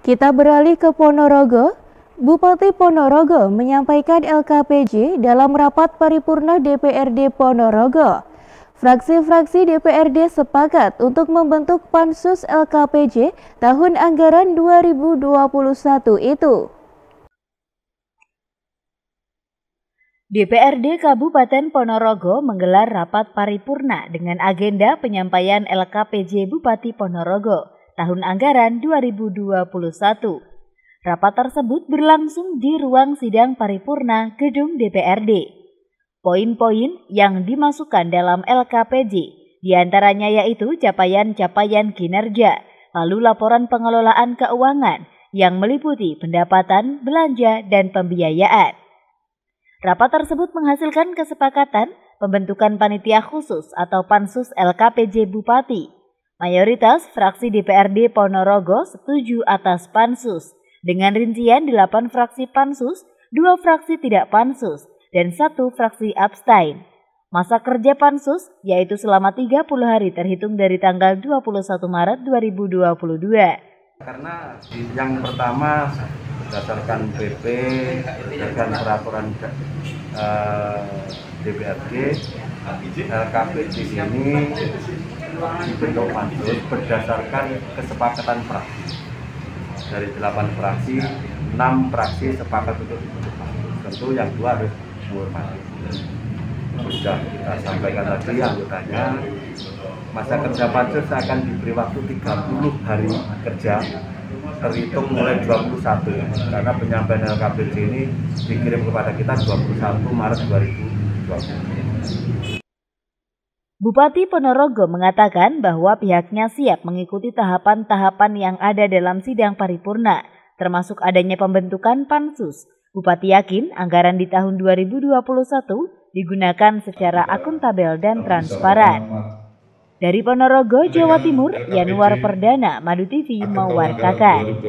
Kita beralih ke Ponorogo. Bupati Ponorogo menyampaikan LKPJ dalam rapat paripurna DPRD Ponorogo. Fraksi-fraksi DPRD sepakat untuk membentuk Pansus LKPJ tahun anggaran 2021 itu. DPRD Kabupaten Ponorogo menggelar rapat paripurna dengan agenda penyampaian LKPJ Bupati Ponorogo tahun anggaran 2021. Rapat tersebut berlangsung di ruang sidang paripurna gedung DPRD. Poin-poin yang dimasukkan dalam LKPJ di antaranya yaitu capaian-capaian kinerja, lalu laporan pengelolaan keuangan yang meliputi pendapatan, belanja, dan pembiayaan. Rapat tersebut menghasilkan kesepakatan pembentukan panitia khusus atau pansus LKPJ Bupati Mayoritas fraksi DPRD Ponorogo setuju atas pansus, dengan rincian 8 fraksi pansus, 2 fraksi tidak pansus, dan satu fraksi abstain. Masa kerja pansus yaitu selama 30 hari terhitung dari tanggal 21 Maret 2022. Karena yang pertama berdasarkan PP, berdasarkan peraturan uh, DPRD, LKPD ini dibentuk pansus berdasarkan kesepakatan fraksi. Dari delapan fraksi, enam fraksi sepakat untuk dibentuk pansus. Tentu yang dua harus menghormati. Sudah kita sampaikan tadi anggotanya, masa kerja pansus akan diberi waktu 30 hari kerja terhitung mulai 21 karena penyampaian LKPJ ini dikirim kepada kita 21 Maret 2020. Bupati Ponorogo mengatakan bahwa pihaknya siap mengikuti tahapan-tahapan yang ada dalam sidang paripurna, termasuk adanya pembentukan pansus. Bupati yakin anggaran di tahun 2021 digunakan secara akuntabel dan transparan. Dari Ponorogo, Jawa Timur, Yanuar Perdana, Madu TV mewartakan.